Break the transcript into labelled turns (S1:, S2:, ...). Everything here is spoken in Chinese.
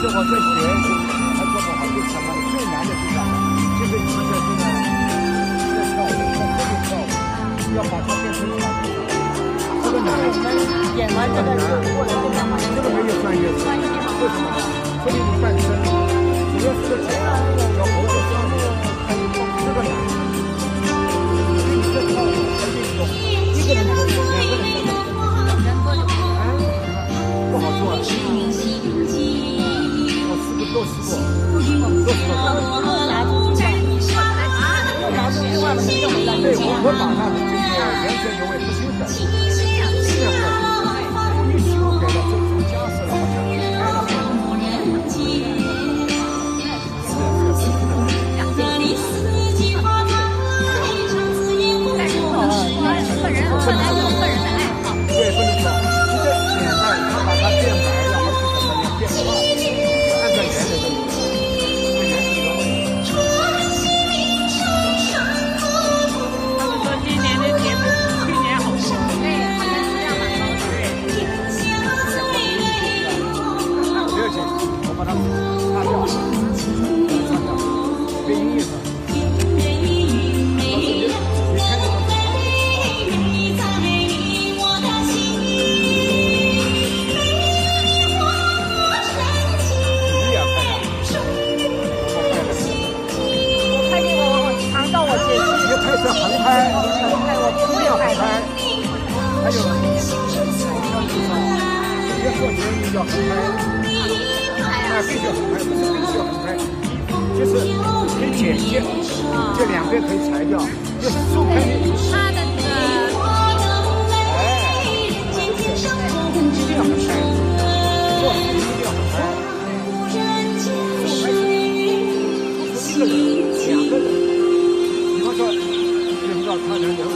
S1: 这好在学，还做不好，最什么？最难的就是啥？就是你在在在跳舞，在河边跳舞，要把它变成好舞。这个你
S2: 们演完这个难后过来干这，这个没有
S1: 专业，为什么？呢为你本身不要说，还有头，
S2: 还这个
S1: 这个难。因为你在跳舞，而且说一个人。对，
S3: 我
S2: 我把
S1: 它这个原色就为不修改，成
S2: 横拍，拍我这样横拍，
S1: 还有，别说别人叫横拍，
S3: 那必
S1: 须要拍，不是必须横拍，就是可以剪接，
S3: 这两
S1: 边可以裁掉，就竖拍你，no.